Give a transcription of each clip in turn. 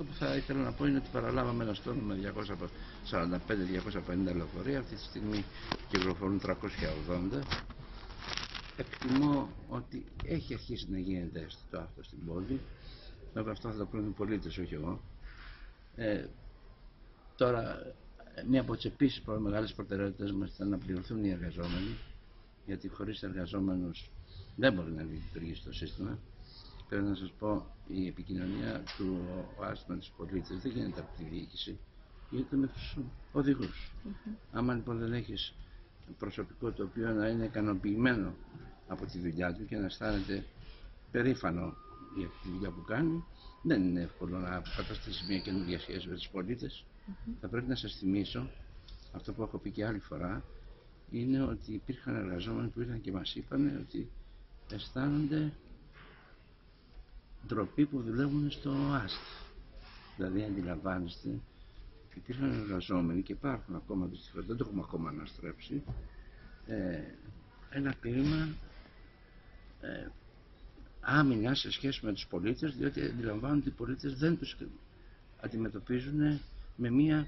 αυτό που θα ήθελα να πω είναι ότι παραλάβαμε ένα τόνο με 245-250 λεωφορεία. Αυτή τη στιγμή κυκλοφορούν 380. Εκτιμώ ότι έχει αρχίσει να γίνεται αίσθητο αυτό στην πόλη. Βέβαια αυτό θα το κρίνουν οι πολίτες, όχι εγώ. Ε, τώρα, μία από τις επίσης πολύ μεγάλες προτεραιότητες μας ήταν να πληρωθούν οι εργαζόμενοι, γιατί χωρίς εργαζόμενους δεν μπορεί να λειτουργήσει το σύστημα. Πρέπει να σας πω, η επικοινωνία του ΟΑΣ με του πολίτε δεν γίνεται από τη διοίκηση, γίνεται με τους οδηγούς. Mm -hmm. Άμα λοιπόν δεν έχεις προσωπικό το οποίο να είναι ικανοποιημένο από τη δουλειά του και να αισθάνεται περήφανο για τη δουλειά που κάνει, δεν είναι εύκολο να αποκαταστήσει μια καινούργια σχέση με τους πολίτες. Θα πρέπει να σας θυμίσω αυτό που έχω πει και άλλη φορά είναι ότι υπήρχαν εργαζόμενοι που ήρθαν και μας είπαν ότι αισθάνονται ντροπή που δουλεύουν στο ΑΣΤ. Δηλαδή αντιλαμβάνεστε υπήρχαν εργαζόμενοι και υπάρχουν ακόμα δυστυχώς, δεν το έχουμε ακόμα αναστρέψει ε, ένα κλίμα ε, άμυνα σε σχέση με τους πολίτες διότι αντιλαμβάνονται ότι οι πολίτες δεν τους αντιμετωπίζουν με μία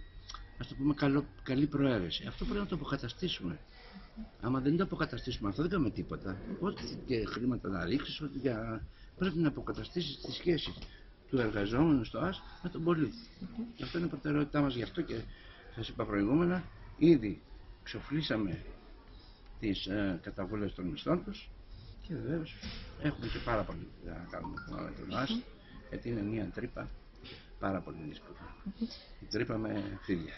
ας το πούμε καλό, καλή προαίρεση. Αυτό πρέπει να το αποκαταστήσουμε. Άμα δεν το αποκαταστήσουμε αυτό δεν κάνουμε τίποτα. Ό,τι και χρήματα να ρίξεις, ό,τι για... πρέπει να αποκαταστήσεις τη σχέση του εργαζόμενου στο ΑΣ με τον πολίτη. Mm Αυτό είναι η προτεραιότητά μας. Γι' αυτό και σας είπα προηγούμενα, ήδη ξοφλήσαμε τις ε, καταβολές των μισθών τους και βεβαίως έχουμε και πάρα πολύ να κάνουμε με τον ΑΣ, γιατί είναι μια τρύπα πάρα πολύ δύσκολη. Η τρύπα με φίδια.